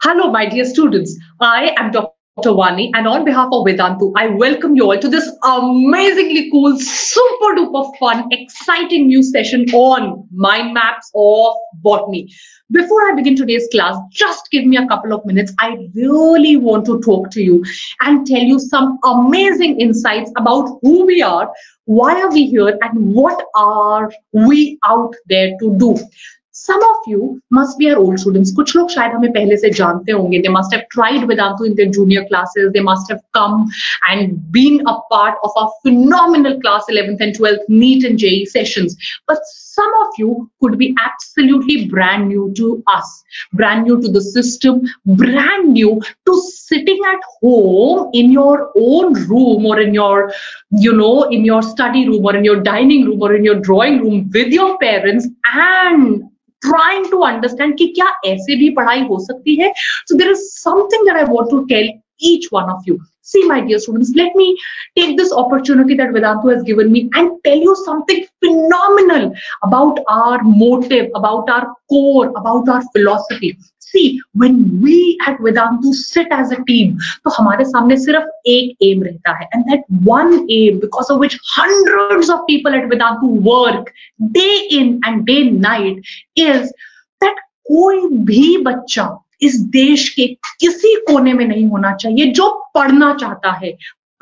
Hello, my dear students. I am Dr. Vani, and on behalf of Vedantu, I welcome you all to this amazingly cool, super duper fun, exciting new session on mind maps of botany. Before I begin today's class, just give me a couple of minutes. I really want to talk to you and tell you some amazing insights about who we are, why are we here, and what are we out there to do. Some of you must be our old students. कुछ लोग शायद हमें पहले से जानते होंगे They must have tried Vedantu in their junior classes. They must have come and been a part of our phenomenal class 11th and 12th NEET and JEE sessions but some of you could be absolutely brand new to us, brand new to the system, brand new to sitting at home in your own room or in your, you know, in your study room or in your dining room or in your drawing room with your parents and trying to understand कि क्या ऐसे भी पढ़ाई हो सकती है? So there is something that I want to tell each one of you. See, my dear students, let me take this opportunity that Vedantu has given me and tell you something phenomenal about our motive, about our core, about our philosophy. See, when we at Vedantu sit as a team, तो हमारे सामने सिर्फ एक aim रहता है, and that one aim, because of which hundreds of people at Vedantu work day in and day night, is that कोई भी बच्चा इस देश के किसी कोने में नहीं होना चाहिए जो पढ़ना चाहता है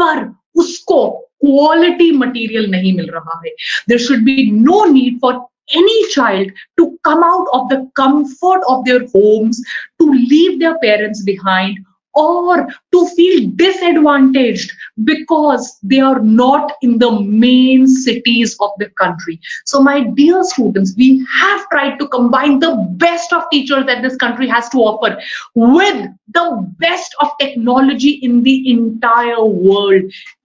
पर उसको क्वालिटी मटेरियल नहीं मिल रहा है there should be no need for any child to come out of the comfort of their homes to leave their parents behind or to feel disadvantaged because they are not in the main cities of the country. So, my dear students, we have tried to combine the best of teachers that this country has to offer with the best of technology in the entire world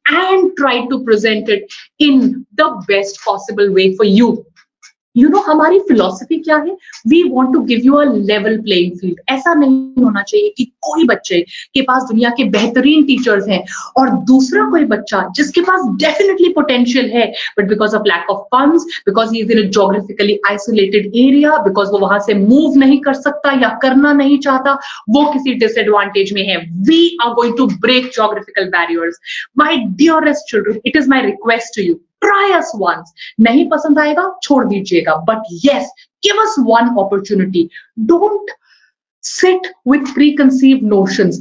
and try to present it in the best possible way for you. You you know know, हमारी philosophy क्या है? We want to give you a level playing field ऐसा नहीं होना चाहिए कि कोई बच्चे के पास दुनिया के बेहतरीन टीचर्स हैं और दूसरा कोई बच्चा जिसके पास डेफिनेटली पोटेंशियल है but because of lack of funds because he is in geographically isolated area because वो वहाँ से मूव नहीं कर सकता या करना नहीं चाहता वो किसी डिसएडवांटेज में है. We are going to break geographical barriers my dearest children it is my request to you try us once नहीं पसंद आएगा, छोड़ दीजिएगा। But yes give us one opportunity don't sit with preconceived notions.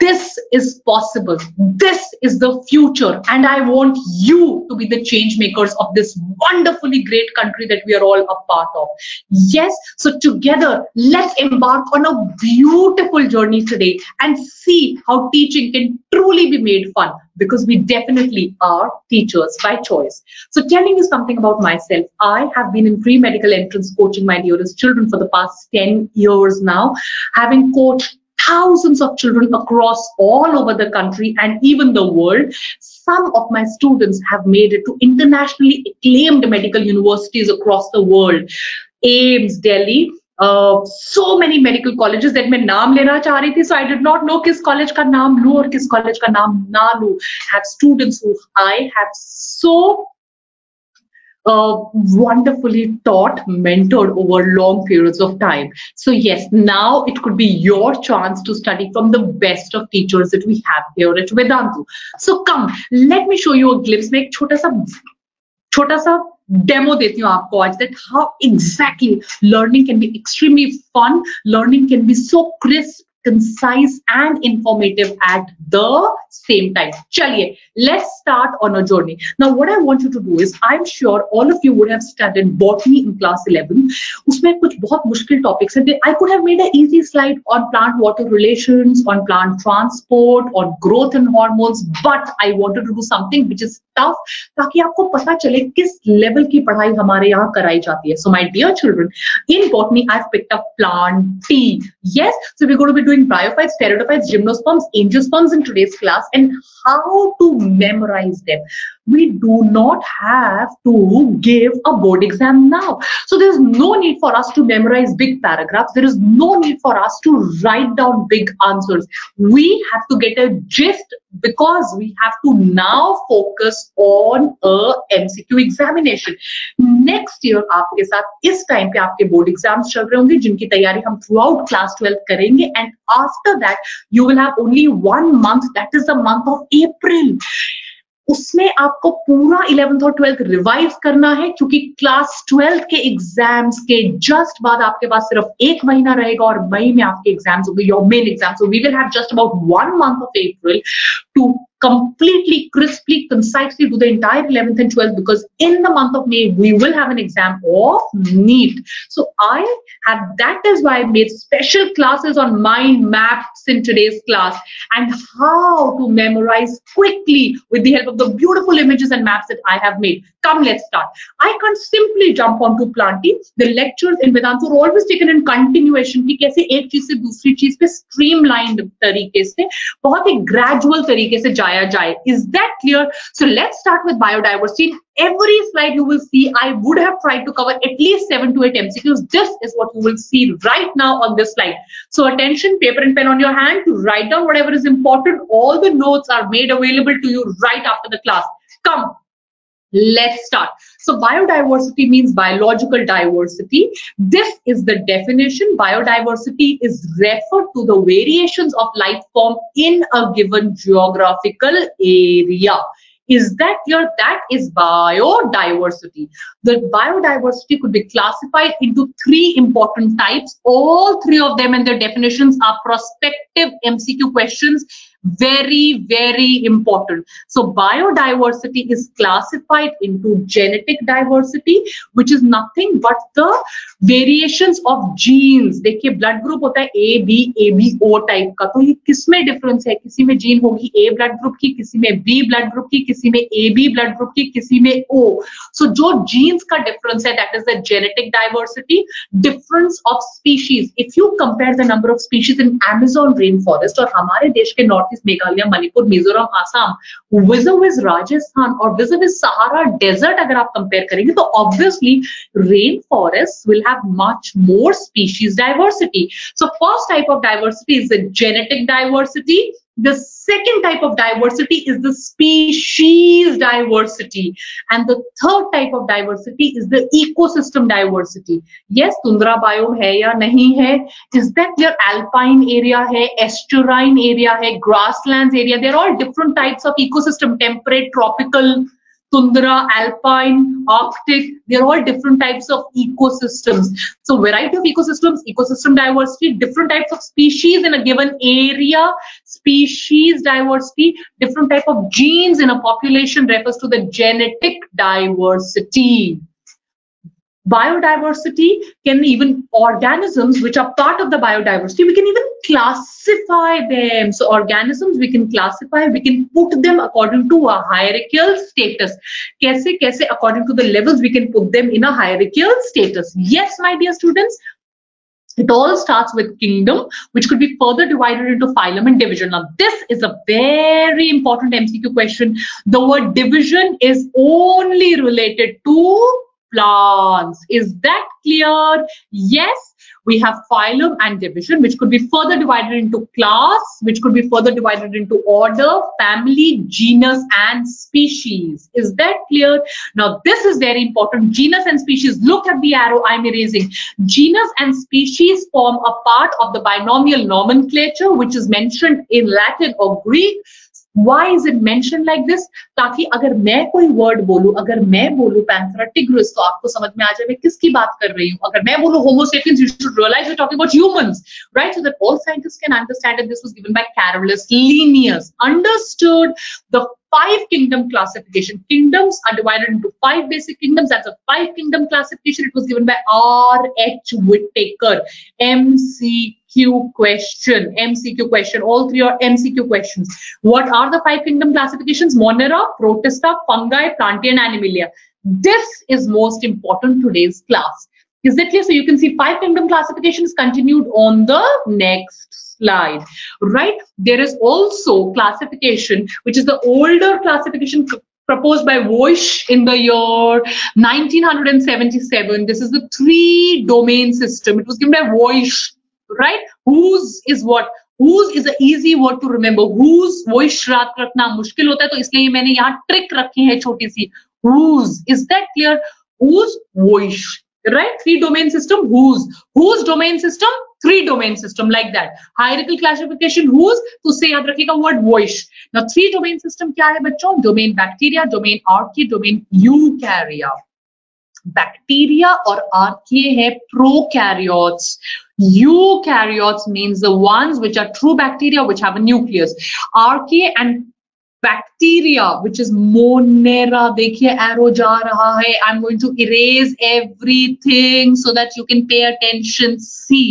This is possible. This is the future. And I want you to be the change makers of this wonderfully great country that we are all a part of. Yes. So together, let's embark on a beautiful journey today and see how teaching can truly be made fun because we definitely are teachers by choice. So telling you something about myself, I have been in pre-medical entrance coaching my dearest children for the past 10 years now, having coached thousands of children across all over the country and even the world. Some of my students have made it to internationally acclaimed medical universities across the world. AIIMS, Delhi, uh, so many medical colleges that my naam lena chaariti, so I did not know kis college ka naam lu or kis college ka naam na lu. Have students who I have so uh, wonderfully taught, mentored over long periods of time. So yes, now it could be your chance to study from the best of teachers that we have here at Vedantu. So come, let me show you a glimpse. Make छोटा सा छोटा सा demo देती हूँ आपको आज that how exactly learning can be extremely fun, learning can be so crisp concise and informative at the same time. Chaliye, let's start on a journey. Now, what I want you to do is, I'm sure all of you would have studied botany in class 11. उसमें कुछ बहुत मुश्किल topics हैं. I could have made an easy slide on plant-water relations, on plant transport, on growth and hormones, but I wanted to do something which is tough ताकि आपको पता चले किस लेवल की पढ़ाई हमारे यहाँ कराई जाती है। So my dear children in botany I have plantae yes so we going be doing bryophytes pteridophytes gymnosperms angiosperms in today's class and how to memorise them we do not have to give a board exam now. So there's no need for us to memorize big paragraphs. There is no need for us to write down big answers. We have to get a gist because we have to now focus on a MCQ examination. Next year आपके साथ इस time पे आपके board exams चल रहे होंगे जिनकी तैयारी हम थ्रू आउट क्लास ट्वेल्थ करेंगे and after that you will have only one month that is the month of अप्रैल उसमें आपको पूरा इलेवेंथ और ट्वेल्थ रिवाइव करना है, क्योंकि क्लास ट्वेल्थ के एग्ज़ाम्स के जस्ट बाद आपके पास सिर्फ़ एक महीना रहेगा और मई में आपके एग्ज़ाम्स होंगे your main exams we will have just about one month of April to completely, crisply, concisely do the entire 11th and 12th because in the month of May, we will have an exam of NEET. So I have, that is why I made special classes on mind maps in today's class and how to memorize quickly with the help of the beautiful images and maps that I have made. Come, let's start. I can't simply jump onto planting The lectures in Vedantu are always taken in continuation कि कैसे एक चीज से दूसरी चीज पे streamlined तरीके से बहुत gradual तरीके Is that clear? So let's start with biodiversity. Every slide you will see, I would have tried to cover at least seven to eight MCQs. This is what you will see right now on this slide. So attention, paper and pen on your hand to write down whatever is important. All the notes are made available to you right after the class. Come, Let's start. So biodiversity means biological diversity. This is the definition. Biodiversity is referred to the variations of life form in a given geographical area. Is that clear? That is biodiversity. The biodiversity could be classified into three important types. All three of them and their definitions are prospective MCQ questions very very important so biodiversity is classified into genetic diversity which is nothing but the variations of genes देखिए blood group होता है A B A B O type का तो ये किस में difference है किसी में gene होगी A blood group की किसी में B blood group की किसी में AB blood group की किसी में O so जो genes का difference है that is the genetic diversity difference of species if you compare the number of species in Amazon rainforest और हमारे देश के north office Meghalaya Manipur Mizoram Assam vis a vis Rajasthan और vis a vis Sahara desert अगर आप compare करेंगे तो obviously rain forest will have much more species diversity so first type of diversity is a genetic diversity The second type of diversity is the species diversity. And the third type of diversity is the ecosystem diversity. Yes, tundra biome hai ya nahi hai. Is that clear? Alpine area hai, estuarine area hai, grasslands area. They're all different types of ecosystem, temperate, tropical, tundra, alpine, arctic, they're all different types of ecosystems. So variety of ecosystems, ecosystem diversity, different types of species in a given area, species diversity, different type of genes in a population refers to the genetic diversity biodiversity can even organisms which are part of the biodiversity we can even classify them so organisms we can classify we can put them according to a hierarchical status kaise kaise according to the levels we can put them in a hierarchical status yes my dear students it all starts with kingdom, which could be further divided into phylum and division. Now, this is a very important MCQ question. The word division is only related to plants. Is that clear? Yes, we have phylum and division, which could be further divided into class, which could be further divided into order, family, genus, and species. Is that clear? Now, this is very important. Genus and species. Look at the arrow I'm erasing. Genus and species form a part of the binomial nomenclature, which is mentioned in Latin or Greek Why is it mentioned like this? ताकि अगर मैं कोई word बोलूं अगर मैं बोलूं पैंथेराटिग्रस तो आपको समझ में आ जाए मैं किसकी बात कर रही हूं अगर मैं बोलूं Homo sapiens you should realize we're talking about humans right so that all scientists can understand that this was given by Carolus Linnaeus understood the five kingdom classification kingdoms are divided into five basic kingdoms that's a five kingdom classification it was given by R H Whittaker MCQ question MCQ question all three are MCQ questions what are the five kingdom classifications Monera Protista, fungi, plantae, and animalia. This is most important today's class. Is that clear? So you can see five kingdom classifications continued on the next slide, right? There is also classification, which is the older classification proposed by Woese in the year 1977. This is the three domain system. It was given by Woese, right? Whose is what? Whose is an easy word to remember. Whose voice याद रखना मुश्किल होता है तो इसलिए मैंने यहाँ trick रखी है छोटी सी whose is that clear whose voice right three domain system whose whose domain system three domain system like that hierarchical classification whose तो उससे याद रखिएगा word voice now three domain system क्या है बच्चों domain bacteria domain archaea domain eukarya bacteria और archaea है prokaryotes eukaryotes means the ones which are true bacteria which have a nucleus archaea and bacteria which is monera देखिए arrow जा रहा है i'm going to erase everything so that you can pay attention see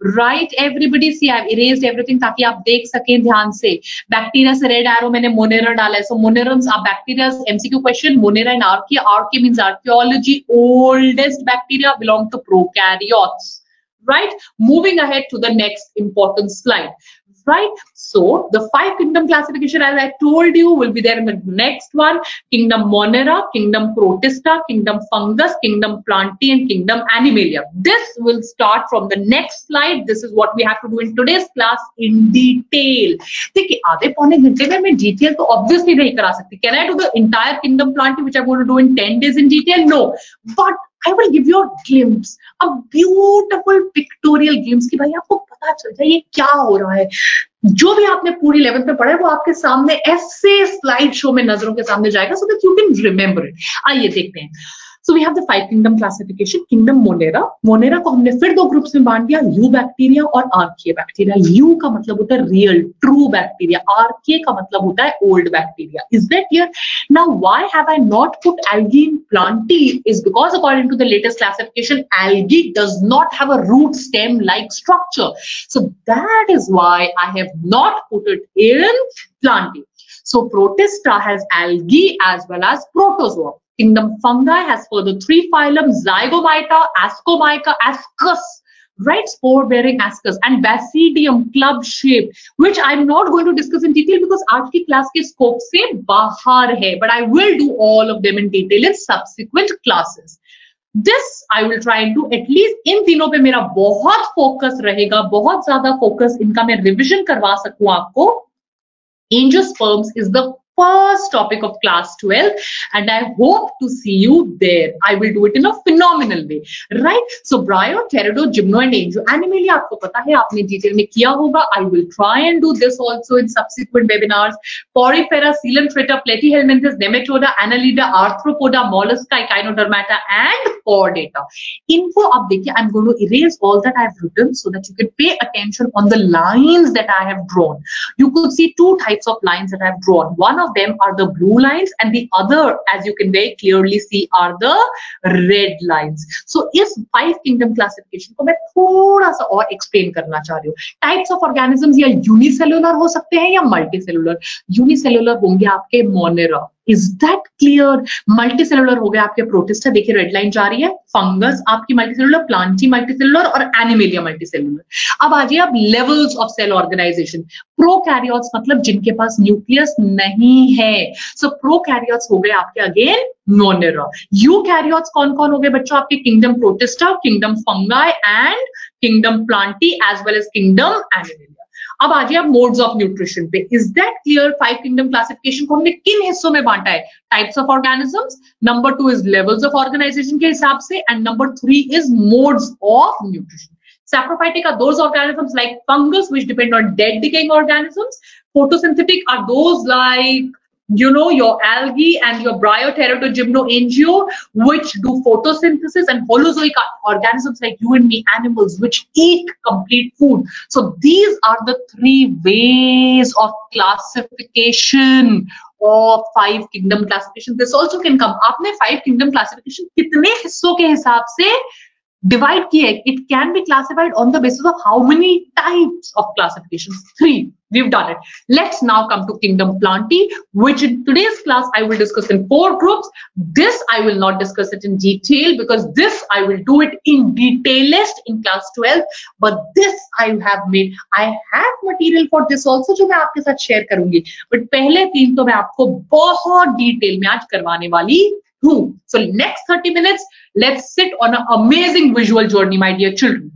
right everybody C I erased everything ताकि आप देख सकें ध्यान से बैक्टीरिया से रेड एरो मैंने मोनेरा डाला है सो मोनेरम्स are bacteria MCQ question Monera and Archie Archie means archaeology oldest bacteria belong to prokaryotes right moving ahead to the next important slide right? So the five kingdom classification, as I told you, will be there in the next one. Kingdom Monera, Kingdom Protista, Kingdom Fungus, Kingdom Plantae, and Kingdom Animalia. This will start from the next slide. This is what we have to do in today's class in detail. देखिए आधे पौने घंटे में मैं detail तो obviously नहीं करा सकती can I do the entire kingdom plant which I going to do in 10 days in detail no but I will give you a glimpse a beautiful pictorial glimpse कि भाई आपको पता चल जाए ये क्या हो रहा है। जो भी आपने पूरी लेवल में पढ़ा है, वो आपके सामने ऐसे स्लाइड शो में नज़रों के सामने जाएगा so that you can remember it आइए देखते हैं। So we have the five kingdom classification kingdom Monera Monera को हमने फिर दो ग्रुप्स में बांट दिया यू बैक्टीरिया और आर्किया बैक्टीरिया यू का मतलब होता है रियल ट्रू बैक्टीरिया आर्किया का मतलब होता है old bacteria is that clear now why have I not put algae in Plantae is because according to the latest classification algae does not have a root stem like structure so that is why I have not put it in Plantae So Protista has algae as well as protozoa. Kingdom fungi has further three phylums, Zygomyta, Ascomyca, Ascus, right? Spore-bearing ascus and Basidium club shape, which I'm not going to discuss in detail because आज की class के scope से बाहर है, but I will do all of them in detail in subsequent classes. This I will try to at least in तीनों पे मेरा बहुत फोकस रहेगा बहुत ज़्यादा फोकस इनका मैं रिविजन करवा सकूँ आपको angiosperms is the first topic of class 12 and I hope to see you there. I will do it in a phenomenal way, right? So Brio, Pterodo, Gymno and Angio. Animalia आपको पता है आपने detail में I will try and do this also in subsequent webinars. Porifera, Coelenterata, Platyhelminthes, Nematoda, Annelida, Arthropoda, Mollusca, Echinodermata and Chordata. Info आप I'm going to erase all that I've written so that you can pay attention on the lines that I have drawn. You could see two types of lines that I've drawn. One of them are the blue lines and the other, as you can very clearly see, are the red lines. So इस five kingdom classification को मैं थोड़ा सा और explain करना चाह रही हूँ Types of organisms या unicellular हो सकते हैं या multicellular. Unicellular होंगे आपके monera. is that clear multicellular हो गया आपके प्रोटिस्टा देखिए रेड लाइन जा रही है। फंगस आपकी मल्टीसेलुलर प्लांटी मल्टीसेलुलर और एनिमेलिया मल्टीसेलुलर अब आ जाइए आप levels of cell organisation prokaryotes मतलब जिनके पास न्यूक्लियस नहीं है। सो so, प्रोकैरियोट्स हो गए आपके अगेन नोनेरा यू कैरियोट्स कौन कौन हो गए बच्चों? आपके kingdom Protista kingdom fungi and kingdom plantae as well as kingdom animalia अब आ जाए आप मोड्स ऑफ़ न्यूट्रिशन पे। Is that clear five kingdom classification को हमने किन हिस्सों में बांटा है? Types of organisms number two is levels of organisation के हिसाब से and number three is modes of nutrition Saprophytic are those organisms like fungus which depend on dead decaying organisms. Photosynthetic are those like you know your algae and your angio, which do photosynthesis and holozoic organisms like you and me animals which eat complete food so these are the three ways of classification of five kingdom classification this also can come आपने five kingdom classification कितने हिस्सों के हिसाब से divide किए it can be classified on the basis of how many types of classifications three We've done it. Let's now come to Kingdom Plantae, which in today's class I will discuss in four groups. This I will not discuss it in detail because this I will do it in detailist in class 12. But this I have made. I have material for this also जो मैं आपके साथ share करूँगी. But पहले तीन तो मैं आपको बहुत detail में आज करवाने वाली So next 30 minutes, let's sit on an amazing visual journey, my dear children.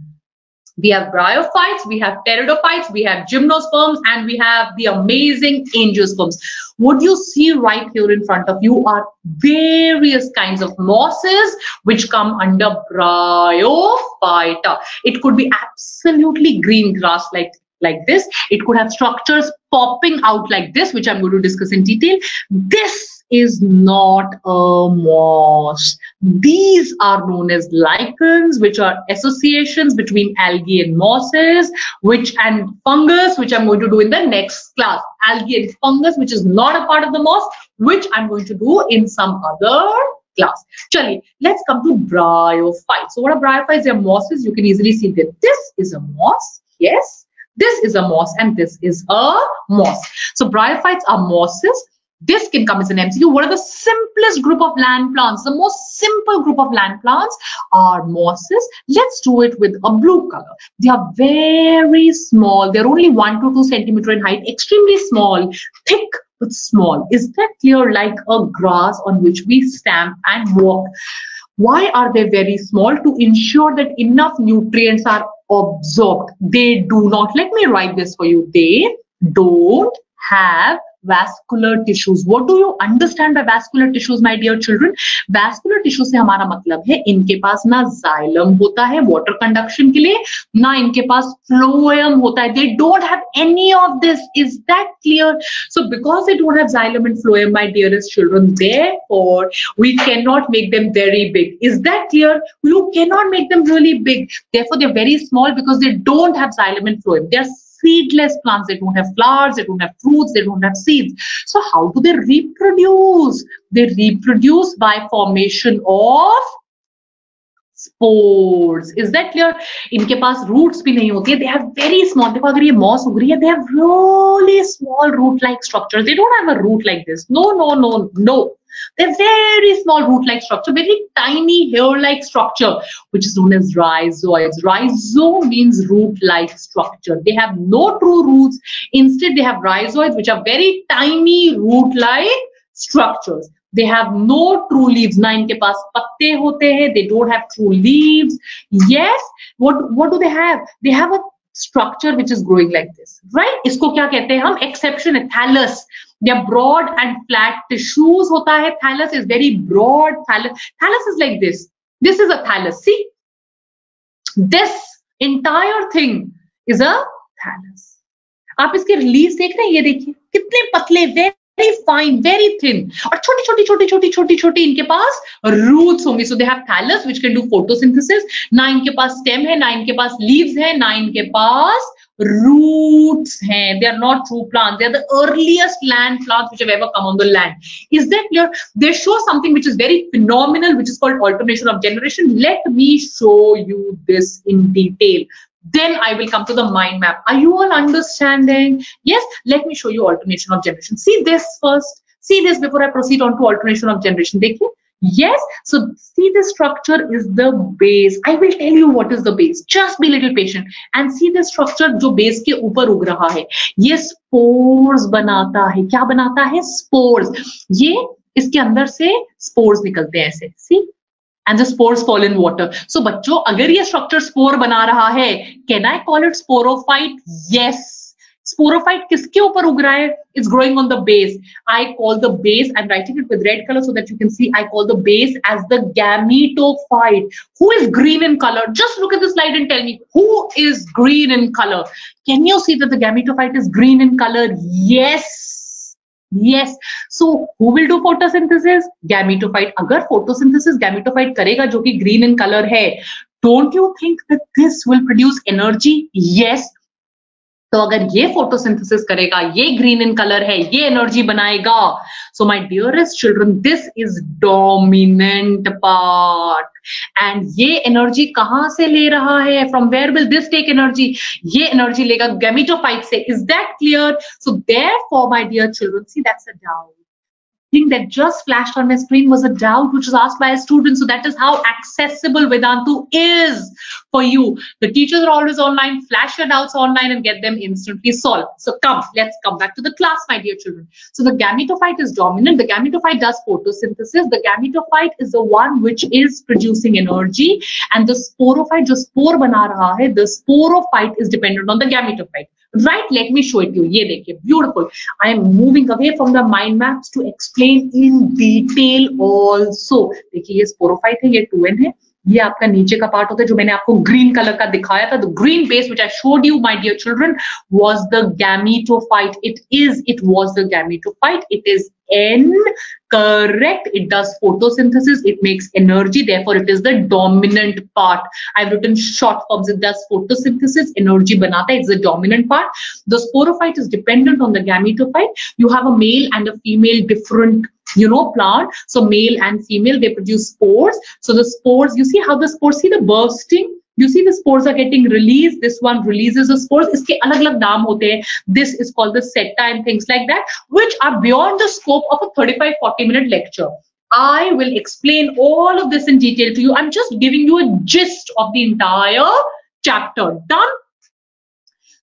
We have bryophytes, we have pteridophytes, we have gymnosperms, and we have the amazing angiosperms. What you see right here in front of you are various kinds of mosses which come under bryophyta. It could be absolutely green grass like like this. It could have structures popping out like this, which I'm going to discuss in detail. This is not a moss. These are known as lichens, which are associations between algae and mosses, which and fungus, which I'm going to do in the next class. Algae and fungus, which is not a part of the moss, which I'm going to do in some other class. Chali, let's come to bryophytes. So what are bryophytes? They're mosses. You can easily see that this is a moss. Yes. This is a moss and this is a moss. So bryophytes are mosses this can come as an MCQ. What are the simplest group of land plants? The most simple group of land plants are mosses. Let's do it with a blue color. They are very small. They're only one to two centimeter in height, extremely small, thick but small. Is that clear? Like a grass on which we stamp and walk. Why are they very small? To ensure that enough nutrients are absorbed. They do not. Let me write this for you. They don't have vascular tissues what do you understand by vascular tissues my dear children vascular tissue से हमारा मतलब है इनके पास ना xylem होता है water conduction के लिए ना इनके पास फ्लोएम होता है they don't have any of this is that clear so because they don't have xylem and phloem my dearest children therefore we cannot make them very big is that clear you cannot make them really big therefore they're very small because they don't have xylem and phloem they're seedless plants. They don't have flowers, they don't have fruits, they don't have seeds. So how do they reproduce? They reproduce by formation of spores is that clear इनके पास roots भी नहीं होती they have very small देखो अगर ये moss उग रही है they have really small root like structures they don't have a root like this no no no no they're very small root-like structure, very tiny hair-like structure, which is known as rhizoids. Rhizome means root-like structure. They have no true roots. Instead, they have rhizoids, which are very tiny root-like structures. They have no true leave ना इनके पास पत्ते होते हैं. They don't have true leave yes what what do they have they have a structure which is growing like this right इसको क्या कहते हैं? हम एक्सेप्शन है थैलस या ब्रॉड एंड फ्लैट टिश्यूज होता है. Thallus is very broad thallus thallus is like this this is a thallus see this entire thing is a thallus आप इसके रिलीज़ देख रहे हैं? ये देखिए, कितने पतले वेरी फाइन वेरी थिन और छोटी छोटी छोटी छोटी छोटी छोटी इनके पास रूट्स होंगे so they have thallus which can do photosynthesis ना इनके पास स्टेम है ना इनके पास लीव्स है ना इनके पास roots hain. They are not true plants. They are the earliest land plants which have ever come on the land. Is that clear? They show something which is very phenomenal, which is called alternation of generation. Let me show you this in detail. Then I will come to the mind map. Are you all understanding? Yes, let me show you alternation of generation. See this first. See this before I proceed on to alternation of generation. देखिए Yes. So see the structure is the base. I will tell you what is the base. Just be little patient and see the structure जो base के ऊपर उग रहा है ये spores बनाता है क्या बनाता है spores ये इसके अंदर से spores निकलते हैं ऐसे see and the spores fall in water. So बच्चों अगर ये structure spore बना रहा है can I call it sporophyte? Yes. Sporophyte किसके ऊपर उग रहा है It's growing on the base. I call the base, I'm writing it with red color so that you can see, I call the base as the gametophyte. Who is green in color? Just look at the slide and tell me, who is green in color? Can you see that the gametophyte is green in color? Yes. yes. So who will do photosynthesis? Gametophyte. agar photosynthesis gametophyte karega jo ki green in color hai don't you think that this will produce energy? Yes तो अगर ये photosynthesis करेगा, ये green in colour है, ये energy बनाएगा so my dearest children this is dominant part and ये energy कहाँ से ले रहा है? From where will this take energy ये एनर्जी लेगा गेमिटोफाइट से. Is that clear so therefore my dear children see that's a doubt thing that just flashed on my screen was a doubt which was asked by a student. So that is how accessible Vedantu is for you. The teachers are always online. Flash your doubts online and get them instantly solved. So come, let's come back to the class, my dear children. So the gametophyte is dominant. The gametophyte does photosynthesis. The gametophyte is the one which is producing energy. And the sporophyte, just spore bana raha hai, the sporophyte is dependent on the gametophyte. Right let me show it you ये देखिए beautiful I am moving away from the mind mind to explain in detail also देखिए, ये sporophyte है, ये 2n है. ये आपका नीचे का पार्ट होता है जो मैंने आपको ग्रीन कलर का दिखाया था. Green base which I showed you my dear children was the gametophyte it is it was the gametophyte it is N. Correct. It does photosynthesis. It makes energy. Therefore, it is the dominant part. I've written short forms. It does photosynthesis. Energy banata It's the dominant part. The sporophyte is dependent on the gametophyte. You have a male and a female different you know plant so male and female they produce spores so the spores you see how the spores see the bursting you see the spores are getting released this one releases the spores iske alag alag naam hote this is called the seta and things like that which are beyond the scope of a 35 40 minute lecture I will explain all of this in detail to you. I'm just giving you a gist of the entire chapter. Done?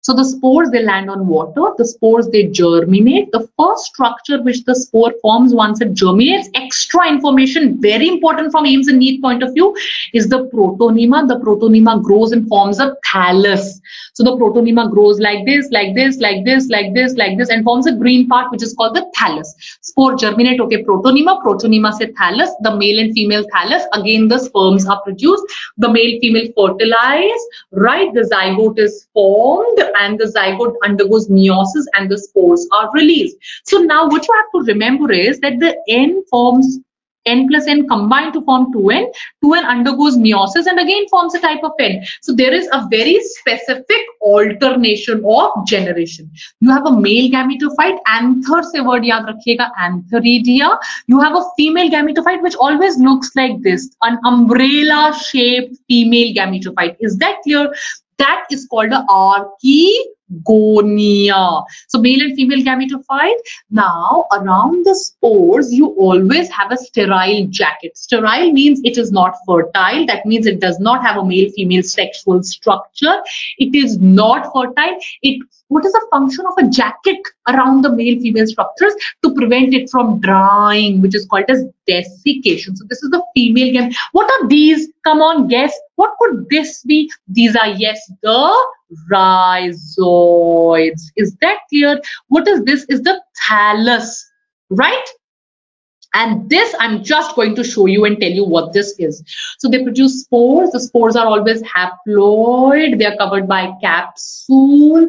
So the spores, they land on water. The spores, they germinate. The first structure which the spore forms once it germinates, extra information, very important from AIIMS and NEET point of view, is the protonema. The protonema grows and forms a thallus. So the protonema grows like this, like this, like this, like this, like this, and forms a green part which is called the thallus. Spore germinate, okay, protonema, protonema se thallus, the male and female thallus. Again, the sperms are produced. The male, female fertilize, right? The zygote is formed and the zygote undergoes meiosis and the spores are released. So now what you have to remember is that the N forms n plus n combined to form 2n 2n undergoes meiosis and again forms a type of n. So there is a very specific alternation of generation. You have a male gametophyte anther se word yaad rakhiyega antheridia. You have a female gametophyte which always looks like this. An umbrella shaped female gametophyte. Is that clear? That is called a archegonia. So male and female gametophyte. Now around the spores, you always have a sterile jacket. Sterile means it is not fertile. That means it does not have a male-female sexual structure. It is not fertile. It what is the function of a jacket around the male female structures to prevent it from drying which is called as desiccation so this is the female game what are these come on guess what could this be? These are yes the rhizoids. Is that clear? What is this? Is the thallus right and this I'm just going to show you and tell you what this is. So they produce spores. The spores are always haploid. They are covered by capsule.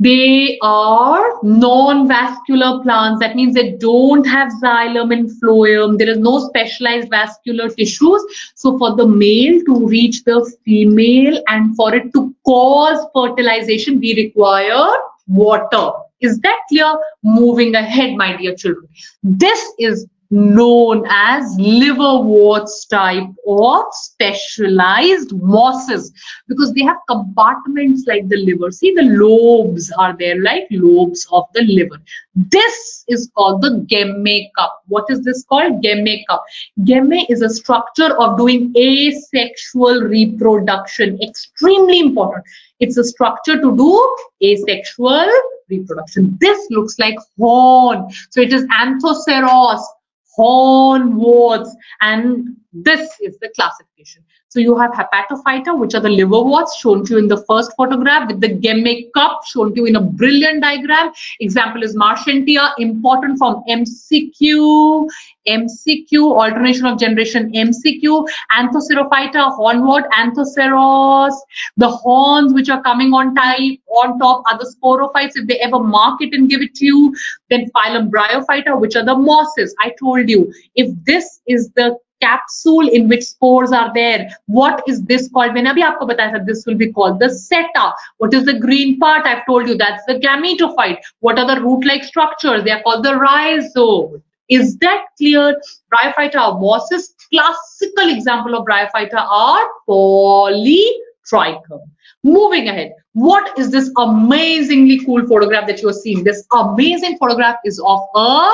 They are non-vascular plants. That means they don't have xylem and phloem. There is no specialized vascular tissues. So for the male to reach the female and for it to cause fertilization, we require water. Is that clear? Moving ahead, my dear children. This is known as liverworts type of specialized mosses because they have compartments like the liver. See, the lobes are there like lobes of the liver. This is called the gemme cup. What is this called? Gemme cup. Gemme is a structure of doing asexual reproduction. Extremely important. It's a structure to do asexual reproduction. This looks like horn. So it is anthoceros hornworts and this is the classification so you have hepatophyta, which are the liverworts shown to you in the first photograph with the gemme cup shown to you in a brilliant diagram. Example is Marchantia, important from MCQ, MCQ, alternation of generation MCQ, Anthocerophyta, hornwort, Anthoceros, the horns which are coming on on top are the sporophytes if they ever mark it and give it to you. Then phylum Bryophyta, which are the mosses. I told you, if this is the capsule in which spores are there. What is this called? मैंने अभी आपको बताया था this will be called the seta. What is the green part? I've told you that's the gametophyte. What are the root-like structures? They are called the rhizome. Is that clear? Bryophyta mosses, classical example of Bryophyta are polytrichum. Moving ahead, what is this amazingly cool photograph that you are seeing? This amazing photograph is of a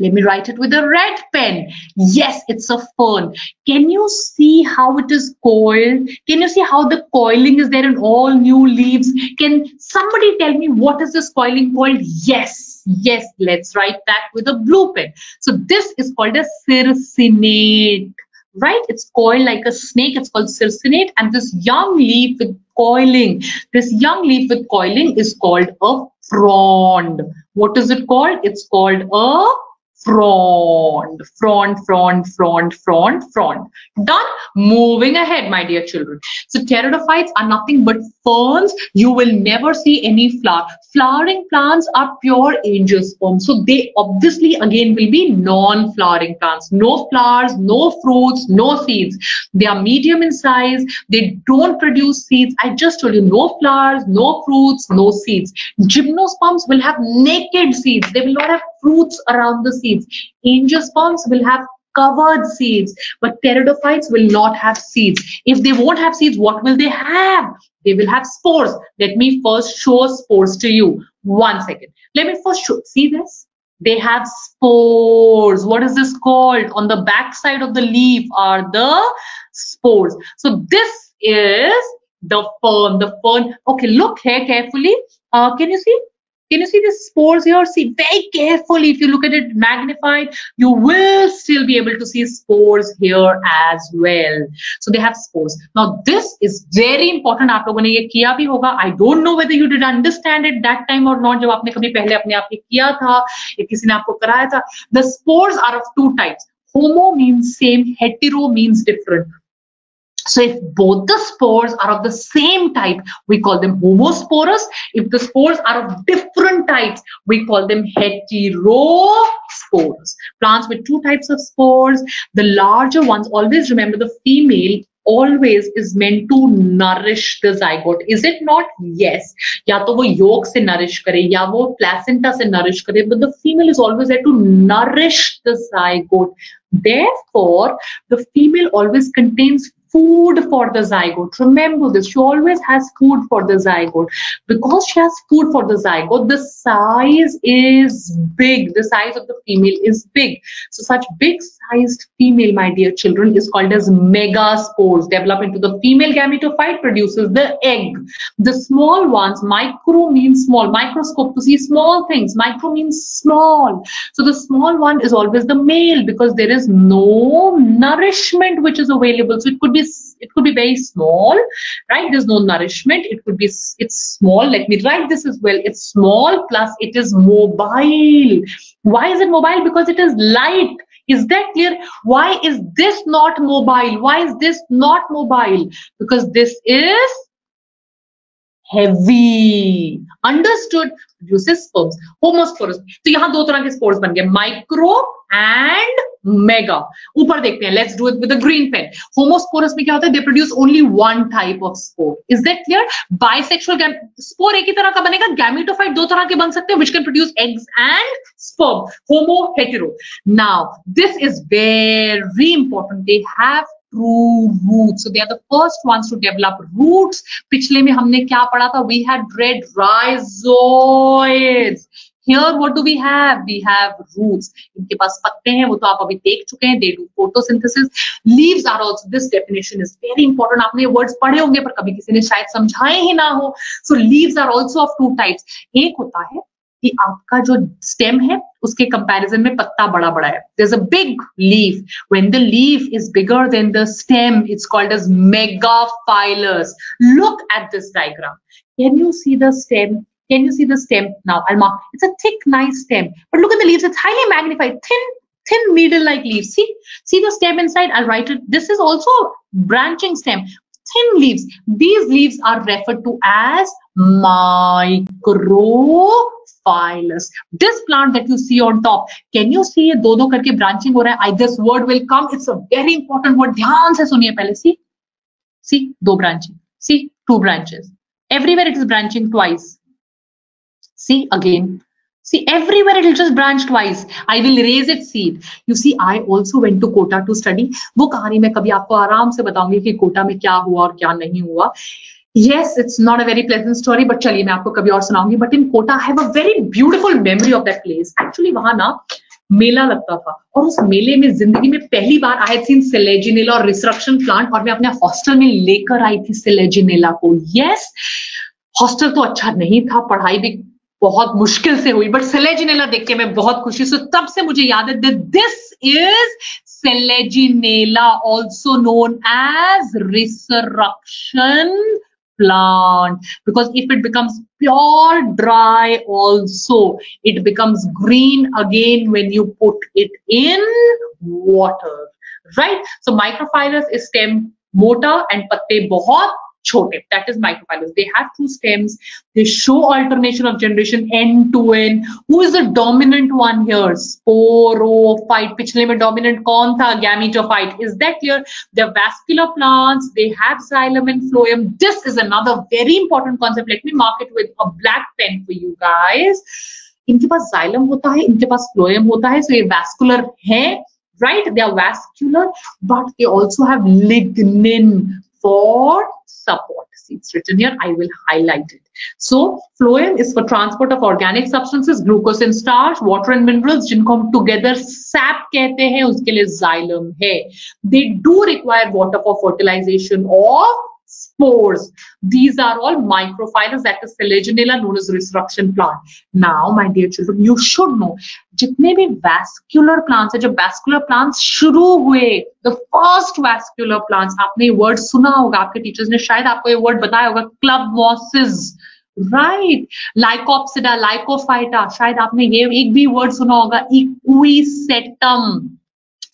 let me write it with a red pen. Yes, it's a fern. Can you see how it is coiled? Can you see how the coiling is there in all new leaves? Can somebody tell me what is this coiling called? Yes, yes, let's write that with a blue pen. So this is called a circinate right? It's coiled like a snake. It's called circinate. And this young leaf with coiling, this young leaf with coiling is called a frond. What is it called? It's called a frond, frond, frond, frond, frond, frond. Done. Moving ahead, my dear children. So pteridophytes are nothing but ferns. You will never see any flower. Flowering plants are pure angiosperm. So they obviously again will be non-flowering plants. No flowers, no fruits, no seeds. They are medium in size. They don't produce seeds. I just told you no flowers, no fruits, no seeds. Gymnosperms will have naked seeds. They will not have fruits around the seeds. Angiosperms will have covered seeds, but pteridophytes will not have seeds. If they won't have seeds, what will they have? They will have spores. Let me first show spores to you. One second. Let me first show. See this? They have spores. What is this called? On the back side of the leaf are the spores. So this is the fern. The fern. Okay, look here carefully. Uh, can you see? Can you see the spores here? See very carefully. If you look at it magnified, you will still be able to see spores here as well. So they have spores. Now this is very important. आप लोगों ने ये किया भी होगा. I don't know whether you did understand it that time or not. जब आपने कभी पहले अपने आप किया था या किसी ने आपको कराया था. The spores are of two types. Homo means same, hetero means different. So if both the spores are of the same type, we call them homosporous. If the spores are of different types, we call them heterospores. Plants with two types of spores, the larger ones, always remember the female always is meant to nourish the zygote is it not yes या तो वो yolk से nourish करे या वो placenta से nourish करे but the female is always there to nourish the zygote therefore the female always contains food for the zygote. Remember this, she always has food for the zygote. Because she has food for the zygote, the size is big. The size of the female is big. So such big sized female, my dear children, is called as megaspores. Develop into the female gametophyte, produces the egg. The small ones, micro means small, microscope to see small things. Micro means small. So the small one is always the male because there is no nourishment which is available. So it could be it could be very small right there's no nourishment it could be it's small let me write this as well it's small plus it is mobile why is it mobile because it is light is that clear why is this not mobile why is this not mobile because this is heavy understood produces sperms homosporous तो यहां दो तरह के spores बन गए micro and mega ऊपर देखते हैं let's do it with green pen homosporous में क्या होता है they produce only one type of spore is that clear bisexual spore एक ही तरह का बनेगा गैमेटोफाइट दो तरह के बन सकते हैं which can produce eggs and sperm homo hetero now this is very important they have true roots. So, they are the first ones to develop roots. पिछले में हमने क्या पढ़ा था? We had read rhizoids. Here what do we have we have roots इनके पास पत्ते हैं, वो तो आप अभी देख चुके हैं they do photosynthesis leaves are also this definition is very important आपने ये वर्ड्स पढ़े होंगे, पर कभी किसी ने शायद समझाए ही ना हो. So leaves are also of two types एक होता है कि आपका जो स्टेम है, उसके कंपैरिजन में पत्ता बड़ा बड़ा है a big leaf when the leaf is bigger than the stem it's called as megaphyllous look at this diagram can you see the stem Can you see the stem now? I'll mark. It's a thick, nice stem. But look at the leaves. It's highly magnified, thin, thin needle-like leaves. See, see the stem inside. I'll write it. This is also branching stem. Thin leaves. These leaves are referred to as microphyllous. This plant that you see on top, can you see it? Dodo do karke branching ho hai. This word will come. It's a very important word. Dhyan se suniye pehle. See, see, Two branching. See, two branches. Everywhere it is branching twice. See again See, everywhere it will just branch twice. I will raise its seed. You see, I also went to Kota to study. वो कहानी मैं कभी आपको आराम से बताऊँगी कि कोटा में क्या हुआ और क्या नहीं हुआ yes it's not a very pleasant story but चलिए मैं आपको कभी और सुनाऊँगी but in Kota I have a very beautiful memory of that place actually वहाँ ना मेला लगता था और उस मेले में ज़िंदगी में पहली बार आई सीन सेलेजिनेला और रिसरक्शन प्लांट और मैं अपने हॉस्टल में लेकर आई थी सेलेजिनेला को यस yes, हॉस्टल तो अच्छा नहीं था पढ़ाई भी बहुत मुश्किल से हुई बट सेलेजिनेला देख के मैं बहुत खुशी सो तब से मुझे याद है this is Selaginella also known as resurrection plant because if it becomes pure dry also it becomes green again when you put it in water right so microphilus is stem mota and patte bahut chote. That is microphyllous. They have two stems. They show alternation of generation N to N. Who is the dominant one here? Sporophyte. Pichle mein dominant contha. Gametophyte. Is that clear? They're vascular plants. They have xylem and phloem. This is another very important concept. Let me mark it with a black pen for you guys. इनके पास xylem होता है इनके पास phloem होता है so so ये vascular है right they are vascular but they also have lignin for support. See, it's written here. I will highlight it. So phloem is for transport of organic substances, glucose and starch, water and minerals, जिनको हम together sap कहते हैं उसके लिए xylem है. They do require water for fertilization of spores. These are all microphilus, that is Selaginella known as resurrection plant. Now, my dear children, you should know, जितने भी vascular plants है जब vascular plants शुरू हुए the first vascular plants आपने ये word सुना होगा आपके टीचर्स ने शायद आपको ये word बताया होगा club mosses right Lycopsida Lycophyta शायद आपने ये एक भी वर्ड सुना होगा Equisetum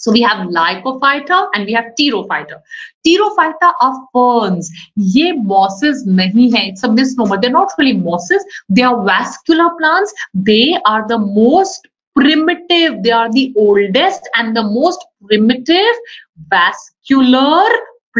So we have lycophyta and we have pterophyta. Pterophyta are ferns. Ye mosses nahi hai. It's a misnomer. They're not really mosses. They are vascular plants. They are the most primitive. They are the oldest and the most primitive vascular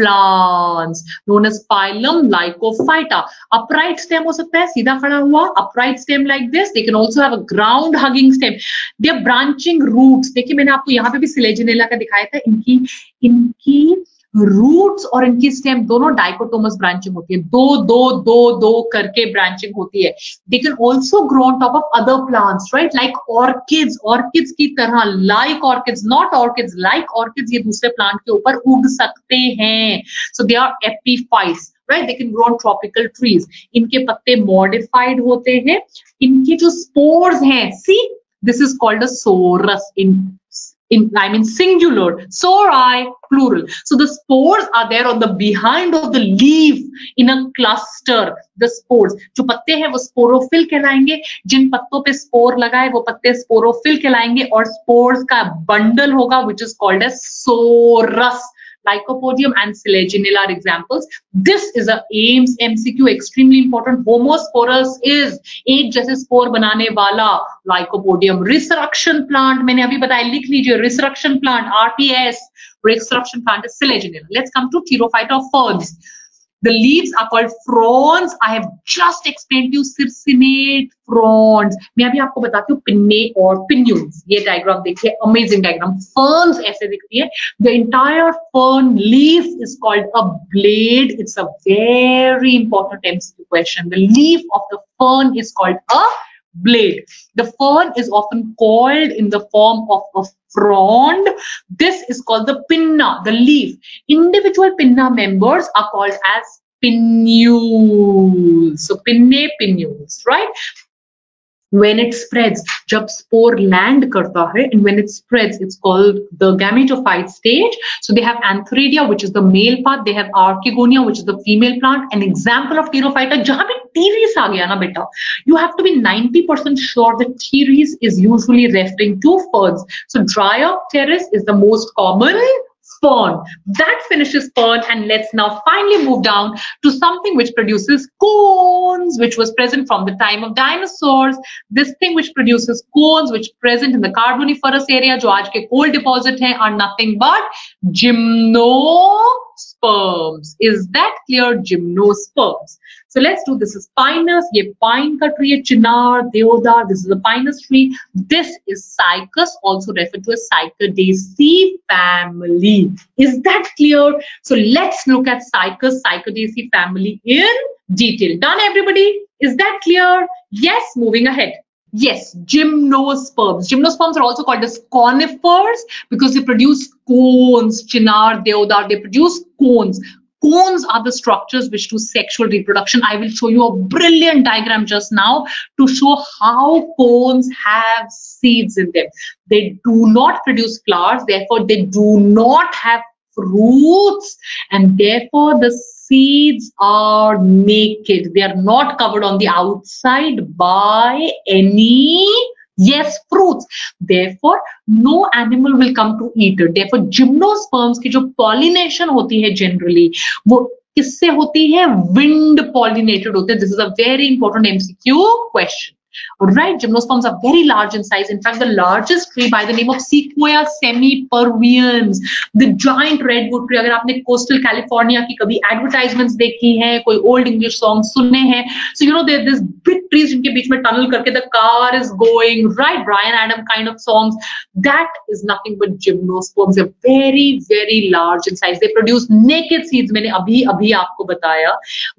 plants known as phylum Lycophyta upright stem हो सकता है सीधा खड़ा हुआ upright stem like this they can also है ground hugging stem they branching root देखिए मैंने आपको यहाँ पे भी सिलेजिनेला का दिखाया था। इनकी इनकी रूट्स और इनकी स्टेम दोनों डाइकोटोमस ब्रांचिंग होती है। दो दो दो दो करके ब्रांचिंग होती है। They can also grow on top of other plants right like orchids orchids की तरह like orchids not orchids like orchids ये दूसरे प्लांट के ऊपर उग सकते हैं। So they are epiphytes right they can grow on tropical trees इनके पत्ते मॉडिफाइड होते हैं। इनके जो स्पोर्स हैं see this is called a sorus in in I mean singular, sori plural. So the spores are there on the behind of the leaf in a cluster. The spores जो पत्ते हैं वो sporophyll कहलाएँगे जिन पत्तों पे spore लगा है वो पत्ते स्पोरोफिल कहलाएँगे और स्पोर्स का बंडल होगा which is called as sorus Lycopodium and Selaginella are examples. This is a AIMS MCQ extremely important. Homosporous is एक जैसे स्पोर बनाने वाला Lycopodium. Resurrection plant मैंने अभी बताया लिख लीजिए plant RPS. Resurrection plant is Selaginella. Let's come to Pterophyta ferns. The leaves are called fronds. I have just explained to you circinate fronds. मैं अभी आपको बताती हूँ पिन्ने और पिन्यूल्स ये डायग्राम देखिए अमेजिंग डायग्राम ferns ऐसे दिखती है the entire fern leaf is called a blade it's a very important MCQ question the leaf of the fern is called a blade. The fern is often called in the form of a frond. This is called the pinna, the leaf. Individual pinna members are called as pinnules. So pinnae pinnules, right? When it spreads jab spore land karta hai and when it spreads it's called the gametophyte stage. So they have antheridia which is the male part. They have archegonia which is the female plant. An example of pterophyta jahan pe pteris aa gaya na beta you have to be 90% sure that pteris is usually referring to ferns. So dryopteris is the most common fern. That finishes fern and let's now finally move down to something which produces cones, which was present from the time of dinosaurs. This thing which produces cones, which present in the Carboniferous area, जो आज के coal deposit हैं, are nothing but gymnosperms. Is that clear? Gymnosperms. So let's do this is pinus, ये pine का tree है, chinar, deodar, this is a pinus tree. This is cycas, also referred to as Cycadaceae family. Is that clear? So let's look at cycas, Cycadaceae family in detail. Done everybody? Is that clear? Yes, moving ahead. Yes, gymnosperms. Gymnosperms are also called as conifers because they produce cones, chinar, deodar, they produce cones. Cones are the structures which do sexual reproduction. I will show you a brilliant diagram just now to show how cones have seeds in them. They do not produce flowers, therefore they do not have fruits and therefore the seeds are naked. They are not covered on the outside by any yes fruits therefore no animal will come to eat it therefore gymnosperms की जो pollination होती है generally वो किससे होती है wind pollinated होते हैं this is a very important MCQ question Right, gymnosperms are very large in size. In fact, the largest tree by the name of Sequoia sempervirens, the giant redwood tree. अगर आपने coastal California की कभी advertisements देखी हैं, कोई old English songs सुने हैं, so you know there this big trees जिनके बीच में tunnel करके the car is going, right? Brian Adam kind of songs. That is nothing but gymnosperms. They're very very large in size. They produce naked seeds. मैंने अभी अभी आपको बताया,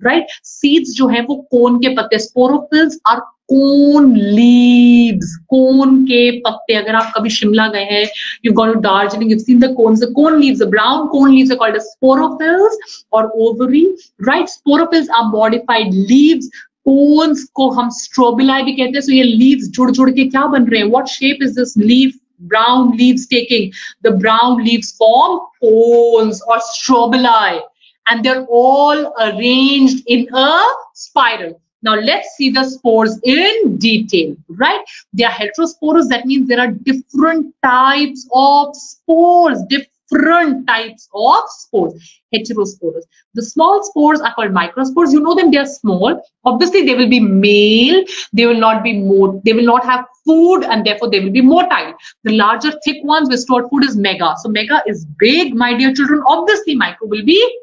right? Seeds जो हैं वो cone के पत्ते, sporophylls are cone leaves, cone के पत्ते, अगर आप कभी शिमला गए हैं you got Darjeeling you seen the cone the cone leaves brown cone leaves are called sporophylls और ovary right sporophylls are modified leaves cones को हम स्ट्रोबिलाई भी कहते हैं। सो ये लीव जुड़ जुड़ के क्या बन रहे हैं? What shape is this leaf brown leave taking the brown leave form cones और strobili and they're all arranged in a spiral. Now let's see the spores in detail, right? They are heterosporous. That means there are different types of spores, different types of spores, heterosporous. The small spores are called microspores. You know them, they are small. Obviously, they will be male. They will not be more, they will not have food and therefore they will be motile. The larger thick ones with stored food is mega. So mega is big, my dear children. Obviously, micro will be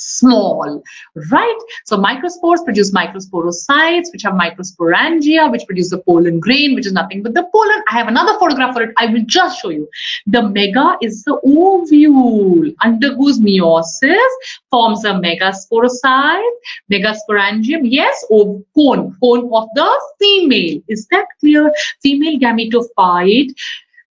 small, right? So microspores produce microsporocytes, which have microsporangia, which produce the pollen grain, which is nothing but the pollen. I have another photograph for it. I will just show you. The mega is the ovule, undergoes meiosis, forms a megasporocyte, megasporangium. Yes, or cone, cone of the female. Is that clear? Female gametophyte.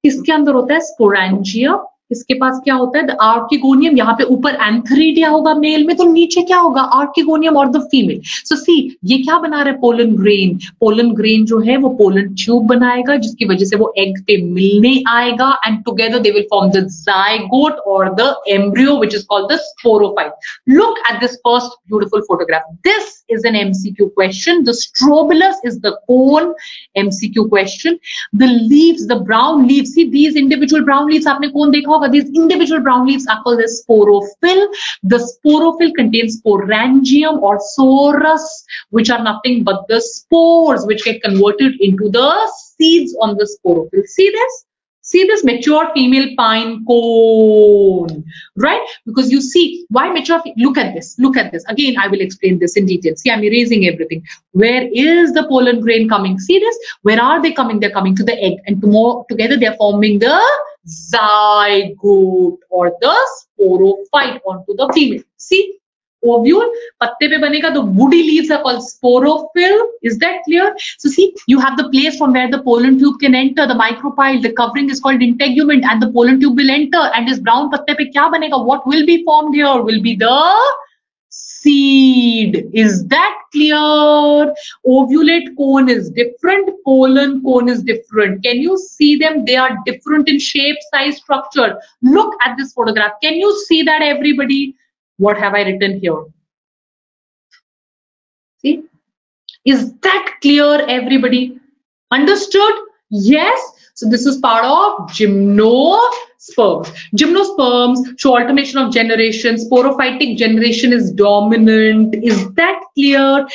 इसके अंदर होता है sporangia इसके पास क्या होता है? Archegonium यहाँ पे ऊपर एंथरीडिया होगा मेल में तो नीचे क्या होगा? आर्किगोनियम और द फीमेल सो सी ये क्या बना रहे पोलन ग्रेन पोलन ग्रेन जो है, वो पोलन ट्यूब बनाएगा, जिसकी वजह से वो एग पे मिलने आएगा and together they will form the zygote और the embryo which is called the sporophyte look at this first beautiful photograph this is an MCQ question. The strobilus is the cone MCQ question. The leaves, the brown leaves, see these individual brown leaves. These individual brown leaves are called the sporophyll. The sporophyll contains sporangium or sorus, which are nothing but the spores which get converted into the seeds on the sporophyll. See this? See this mature female pine cone, right? Because you see why mature, look at this, look at this. Again, I will explain this in detail. See, I'm erasing everything. Where is the pollen grain coming? See this? Where are they coming? They're coming to the egg and together they're forming the zygote or the sporophyte onto the female. See, ovule patte pe banega the woody leaves are called sporophyll. Is that clear? So see you have the place from where the pollen tube can enter. The micropyle the covering is called integument and the pollen tube will enter. And this brown patte pe kya banega? What will be formed here will be the seed. Is that clear? Ovulate cone is different pollen cone is different. Can you see them? They are different in shape size structure. Look at this photograph. Can you see that everybody what have I written here? See? Is that clear, everybody? Understood? Yes. So this is part of gymnosperms. sperms. Gymnosperms show alternation of generation. Sporophytic generation is dominant. Is that clear?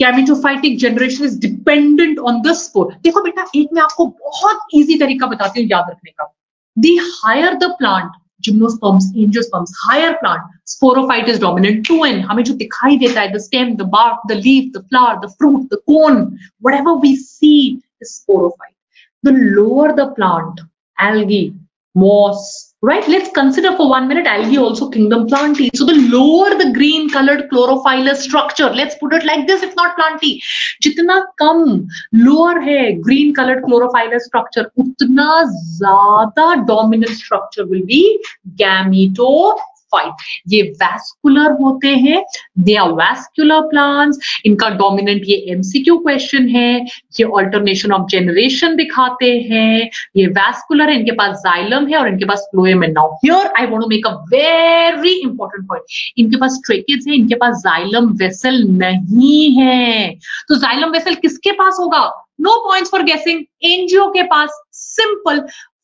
Gametophytic generation is dependent on the spore. देखो बेटा एक मैं आपको बहुत easy तरीका बताती हूँ याद रखने का. The higher the plant, gymnosperms, angiosperms, higher plant, sporophyte is dominant. 2n, हमें जो दिखाई देता है, the stem, the bark, the leaf, the flower, the fruit, the cone, whatever we see is sporophyte. The lower the plant, algae, moss, right? Let's consider for one minute algae also kingdom plantae. So the lower the green colored chlorophyllous structure, let's put it like this, it's not plantae. Jitna kam lower hai green colored chlorophyllous structure, utna zyada dominant structure will be gametophyte. Phyte ये vascular होते हैं they are vascular plants इनका dominant ये MCQ question है, ये alternation of generation दिखाते हैं. ये वैस्कुलर है, इनके पास जाइलम है और इनके पास फ्लोएम है. Now here I want to make a very important point इनके पास ट्रेकिड्स है, इनके पास जाइलम वेसल नहीं है. तो जाइलम वेसल किसके पास होगा? No points for guessing angio के पास. सिंपल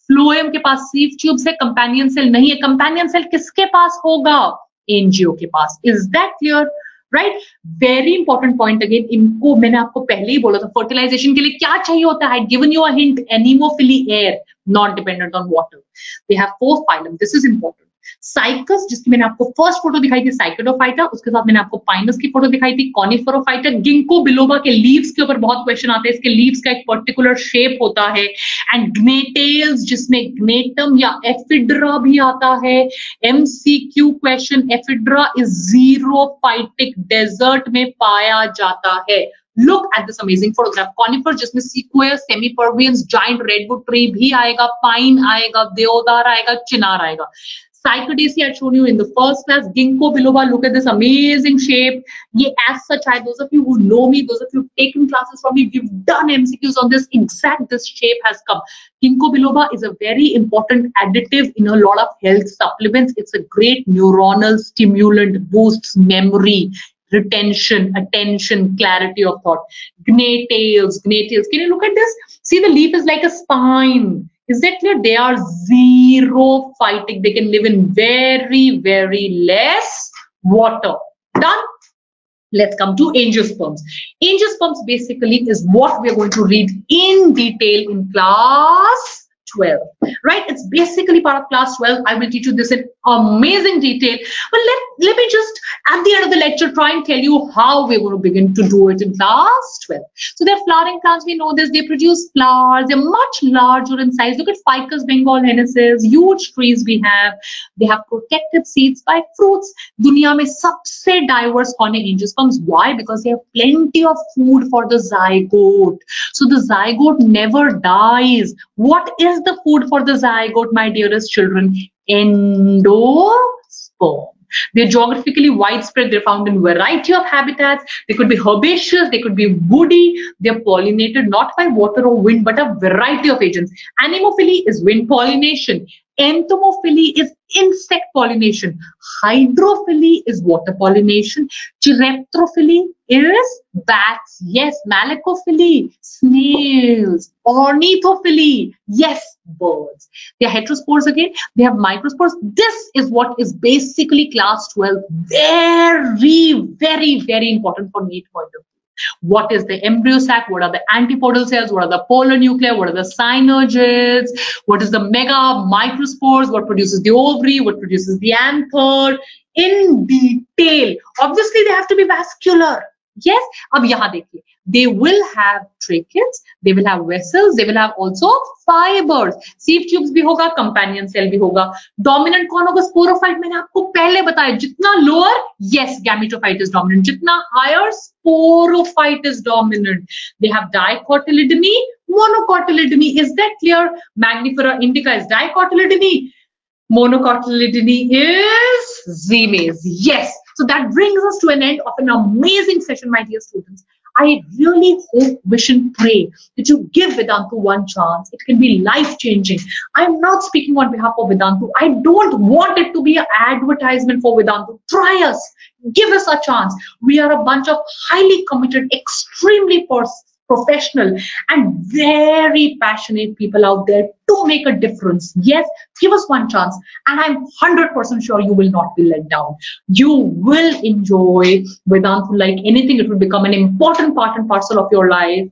फ्लोएम के पास सीव ट्यूब्स है, कंपेनियन सेल नहीं है। कंपेनियन सेल किसके पास होगा? एनजीओ के पास। Is that clear right very important point again इनको मैंने आपको पहले ही बोला था फर्टिलाइजेशन के लिए क्या चाहिए होता है? Given you a hint anemophily air not dependent on water they have four phylum this is important cycas जिसकी मैंने आपको फ़र्स्ट फ़ोटो दिखाई थी साइकोडोफाइटा उसके साथ मैंने आपको पाइनस की फ़ोटो दिखाई थी कॉनिफोरोफाइटा गिंको बिलोबा के लीव्स के ऊपर बहुत क्वेश्चन आते हैं। इसके लीव्स का एक पर्टिकुलर शेप होता है। एंड ग्नेटेल्स जिसमें ग्नेटम या एफिड्रा भी आता है। MCQ question ephedra is xerophytic desert में पाया जाता है। Look at this amazing photograph. Conifer, जिसमें sequoia semipervious giant redwood tree भी आएगा, pine आएगा deodar आएगा, चिनार आएगा। Cycadaceae I had shown you in the first class. Ginkgo biloba, look at this amazing shape. Yeah, as such, I, those of you who know me, those of you who've taken classes from me, we've done MCQs on this. Exact this shape has come. Ginkgo biloba is a very important additive in a lot of health supplements. It's a great neuronal stimulant, boosts memory, retention, attention, clarity of thought. Gnetales, gnetales. Can you look at this? See, the leaf is like a spine. Is that clear? They are xerophytic. They can live in very, very less water. Done? Let's come to angiosperms. Angiosperms basically is what we're going to read in detail in class 12 right? It's basically part of class 12 i will teach you this in amazing detail. But let let me just at the end of the lecture try and tell you how we're going to begin to do it in class 12 so they're flowering plants. We know this. They produce flowers. They're much larger in size. Look at ficus bengal huge trees we have. They have protected seeds by fruits. Dunya mein sabse diverse angiosperms why? Because they have plenty of food for the zygote. So the zygote never dies. What is is the food for the zygote, my dearest children? Endosperm. They're geographically widespread. They're found in variety of habitats. They could be herbaceous. They could be woody. They're pollinated not by water or wind, but a variety of agents. Anemophily is wind pollination. Entomophily is insect pollination. Hydrophily is water pollination. Chiropterophily is bats. Yes. Malacophily, snails. Ornithophily, yes, birds. They are heterospores again. They have microspores. This is what is basically class 12. Very, very, very important for NEET point of view. What is the embryo sac? What are the antipodal cells? What are the polar nuclei? What are the synergids? What is the mega microspores? What produces the ovary? What produces the anther? In detail. Obviously, they have to be vascular. Yes. अब यहाँ देखिए they will have tracheids, they will have vessels, they will have also fibers. Sieve tubes भी होगा, companion cell भी होगा. Dominant कौन होगा? Sporophyte मैंने आपको पहले बताया. जितना lower, yes, gametophyte is dominant. जितना higher, sporophyte is dominant. They have dicotyledony, monocotyledony. Is that clear? Magnifera indica is dicotyledony. Monocotyledony is zymase. Yes. So that brings us to an end of an amazing session, my dear students. I really hope, wish, and pray that you give Vedantu one chance. It can be life changing. I'm not speaking on behalf of Vedantu. I don't want it to be an advertisement for Vedantu. Try us, give us a chance. We are a bunch of highly committed, extremely professional, and very passionate people out there to make a difference. Yes, give us one chance, and I'm 100% sure you will not be let down. You will enjoy Vedantu like anything, it will become an important part and parcel of your life.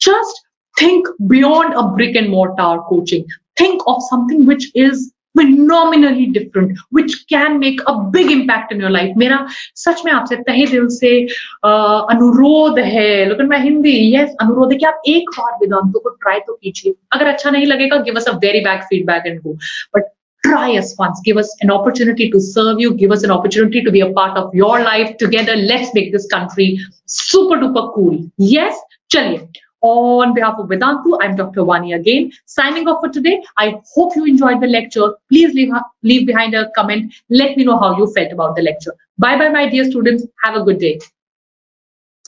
Just think beyond a brick and mortar coaching. Think of something which is phenomenally different which can make a big impact in your life मेरा सच में आपसे तहे दिल से अनुरोध है लेकिन मैं हिंदी यस अनुरोध है कि आप एक बार वेदांतों को ट्राई तो कीजिए अगर अच्छा नहीं लगेगा give us a very back feedback and go but try us once give us an opportunity to serve you give us an opportunity to be a part of your life together let's make this country super duper cool yes chaliye On behalf of Vedantu, I'm Dr. Vani again, signing off for today. I hope you enjoyed the lecture. Please leave, leave behind a comment. Let me know how you felt about the lecture. Bye bye, my dear students. Have a good day.